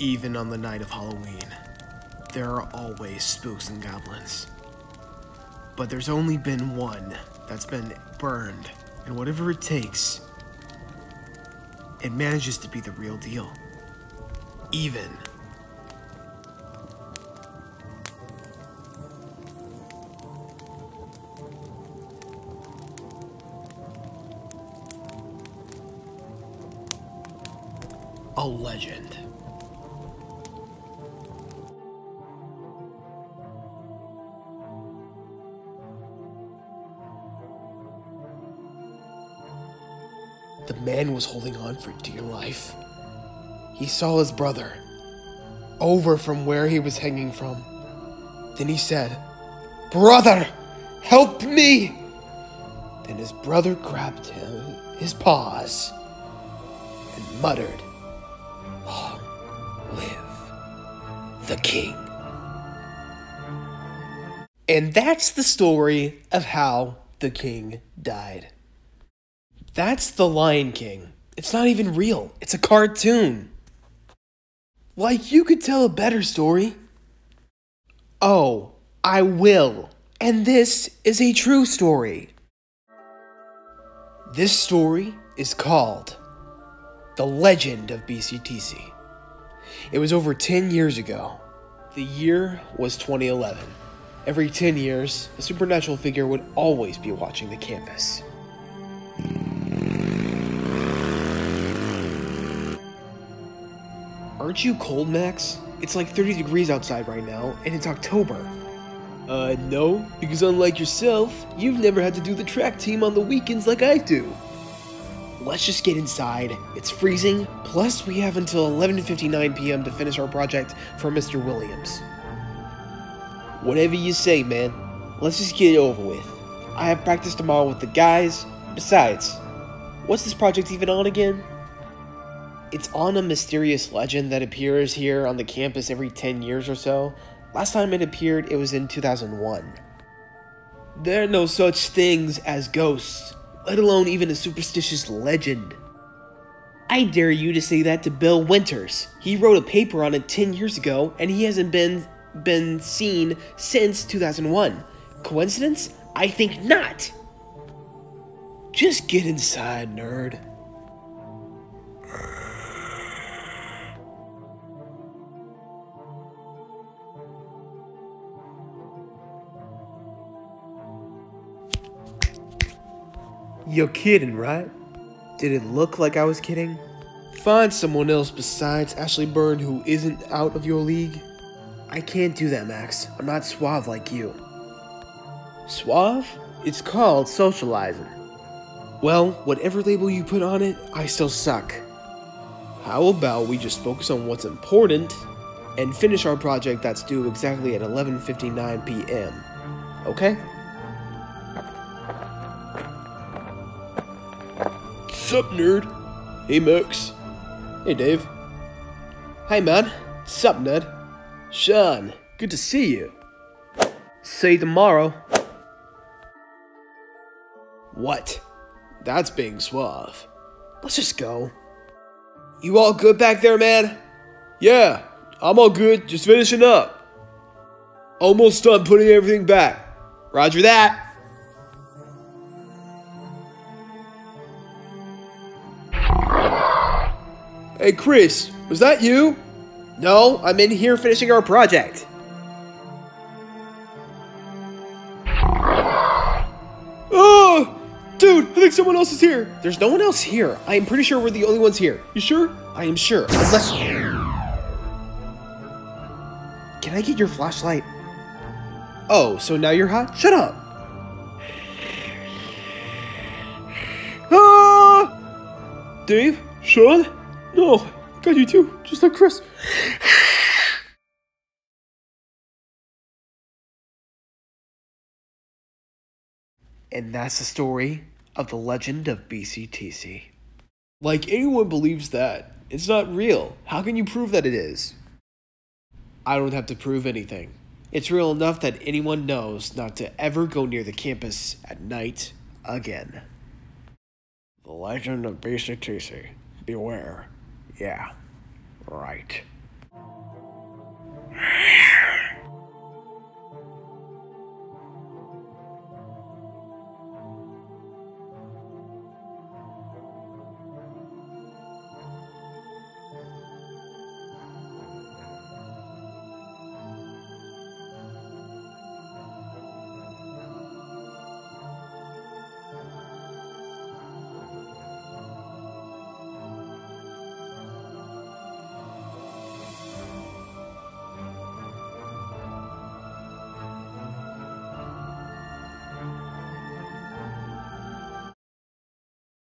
Even on the night of Halloween, there are always spooks and goblins. But there's only been one that's been burned, and whatever it takes, it manages to be the real deal. Even. A legend. The man was holding on for dear life. He saw his brother over from where he was hanging from. Then he said, Brother, help me! Then his brother grabbed him, his paws, and muttered, Long live the king. And that's the story of how the king died. That's the Lion King. It's not even real, it's a cartoon. Like, you could tell a better story. Oh, I will. And this is a true story. This story is called The Legend of BCTC. It was over 10 years ago. The year was 2011. Every 10 years, a supernatural figure would always be watching the campus. Aren't you cold, Max? It's like 30 degrees outside right now, and it's October. Uh, no, because unlike yourself, you've never had to do the track team on the weekends like I do. Let's just get inside. It's freezing, plus we have until 11.59 p.m. to finish our project for Mr. Williams. Whatever you say, man. Let's just get it over with. I have practice tomorrow with the guys. Besides, what's this project even on again? It's on a mysterious legend that appears here on the campus every 10 years or so. Last time it appeared, it was in 2001. There are no such things as ghosts, let alone even a superstitious legend. I dare you to say that to Bill Winters. He wrote a paper on it 10 years ago, and he hasn't been been seen since 2001. Coincidence? I think not. Just get inside, nerd. You're kidding, right? Did it look like I was kidding? Find someone else besides Ashley Byrne who isn't out of your league. I can't do that, Max. I'm not suave like you. Suave? It's called socializing. Well, whatever label you put on it, I still suck. How about we just focus on what's important and finish our project that's due exactly at 11:59 p.m. Okay? Sup, nerd? Hey, Max. Hey, Dave. Hey, man. Sup, nerd? Sean, good to see you. See you tomorrow. What? That's being suave. Let's just go. You all good back there, man? Yeah, I'm all good. Just finishing up. Almost done putting everything back. Roger that. Hey, Chris, was that you? No, I'm in here finishing our project. Oh! Dude, I think someone else is here. There's no one else here. I am pretty sure we're the only ones here. You sure? I am sure. Unless... Can I get your flashlight? Oh, so now you're hot? Shut up. Ah! Dave? Sean? No, got you too, just like Chris. And that's the story of the legend of BCTC. Like anyone believes that. It's not real. How can you prove that it is? I don't have to prove anything. It's real enough that anyone knows not to ever go near the campus at night again. The legend of BCTC. Beware. Yeah, right.